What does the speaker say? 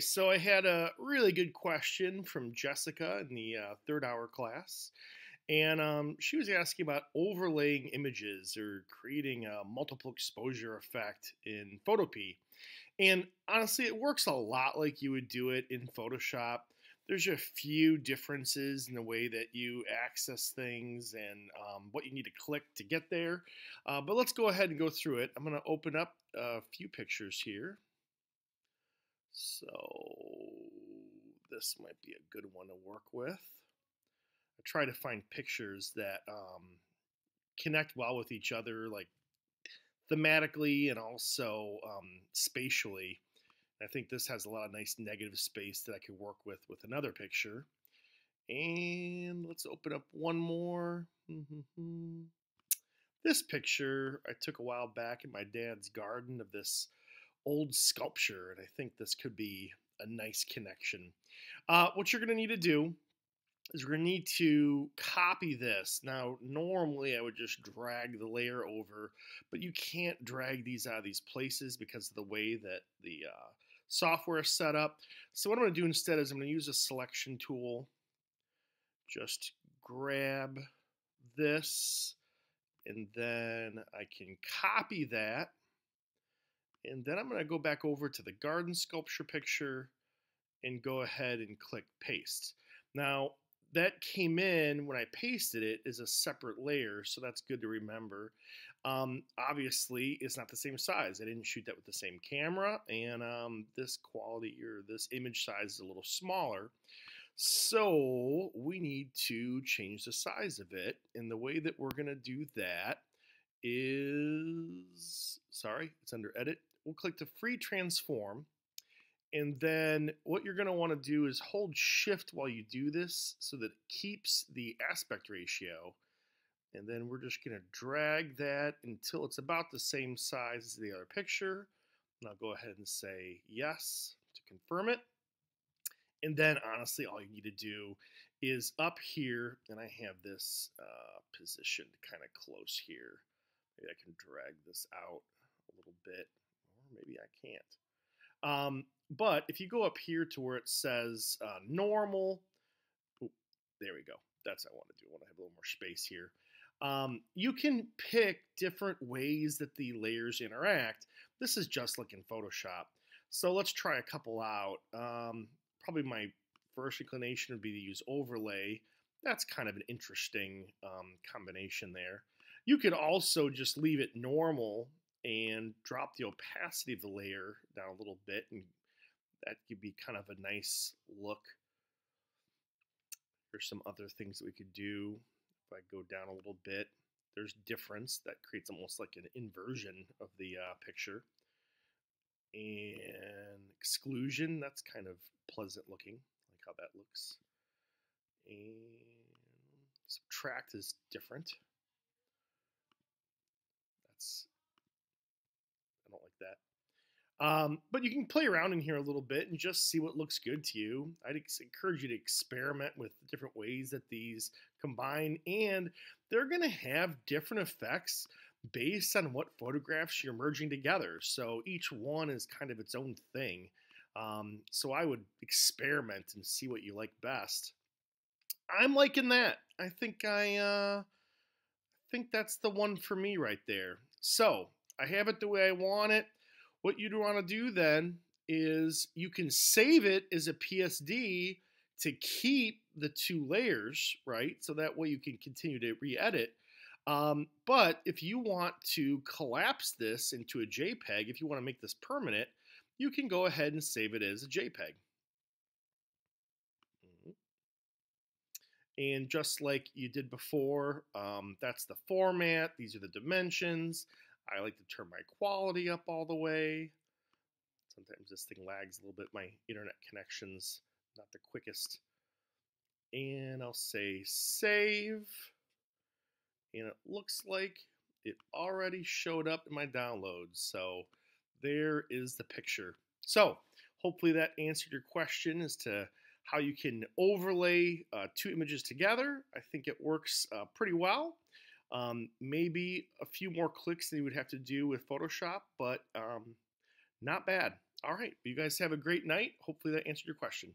So I had a really good question from Jessica in the uh, third hour class. And um, she was asking about overlaying images or creating a multiple exposure effect in Photopea. And honestly, it works a lot like you would do it in Photoshop. There's a few differences in the way that you access things and um, what you need to click to get there. Uh, but let's go ahead and go through it. I'm going to open up a few pictures here. So this might be a good one to work with. I try to find pictures that um, connect well with each other, like thematically and also um, spatially. I think this has a lot of nice negative space that I could work with with another picture. And let's open up one more. this picture I took a while back in my dad's garden of this old sculpture, and I think this could be a nice connection. Uh, what you're going to need to do is we're going to need to copy this. Now, normally I would just drag the layer over, but you can't drag these out of these places because of the way that the uh, software is set up. So what I'm going to do instead is I'm going to use a selection tool. Just grab this, and then I can copy that and then I'm going to go back over to the garden sculpture picture and go ahead and click paste. Now, that came in when I pasted it as a separate layer, so that's good to remember. Um, obviously, it's not the same size. I didn't shoot that with the same camera, and um, this quality or this image size is a little smaller. So we need to change the size of it, and the way that we're going to do that is, sorry, it's under edit, we'll click the free transform. And then what you're going to want to do is hold shift while you do this so that it keeps the aspect ratio. And then we're just going to drag that until it's about the same size as the other picture. And I'll go ahead and say yes to confirm it. And then honestly, all you need to do is up here, and I have this uh, positioned kind of close here. Maybe I can drag this out little bit maybe I can't. Um, but if you go up here to where it says uh, normal, ooh, there we go. That's what I want to do. I want to have a little more space here. Um, you can pick different ways that the layers interact. This is just like in Photoshop. So let's try a couple out. Um, probably my first inclination would be to use overlay. That's kind of an interesting um, combination there. You could also just leave it normal and drop the opacity of the layer down a little bit and that could be kind of a nice look. There's some other things that we could do. If I go down a little bit, there's difference that creates almost like an inversion of the uh, picture. And exclusion, that's kind of pleasant looking, like how that looks. And subtract is different. That's don't like that. Um, but you can play around in here a little bit and just see what looks good to you. I'd encourage you to experiment with different ways that these combine, and they're going to have different effects based on what photographs you're merging together. So each one is kind of its own thing. Um, so I would experiment and see what you like best. I'm liking that. I think I uh, think that's the one for me right there. So I have it the way I want it. What you'd want to do then is you can save it as a PSD to keep the two layers, right? So that way you can continue to re-edit. Um, but if you want to collapse this into a JPEG, if you want to make this permanent, you can go ahead and save it as a JPEG. And just like you did before, um, that's the format. These are the dimensions. I like to turn my quality up all the way. Sometimes this thing lags a little bit. My internet connection's not the quickest. And I'll say save. And it looks like it already showed up in my downloads. So there is the picture. So hopefully that answered your question as to how you can overlay uh, two images together. I think it works uh, pretty well. Um, maybe a few more clicks than you would have to do with Photoshop, but um, not bad. All right. You guys have a great night. Hopefully that answered your question.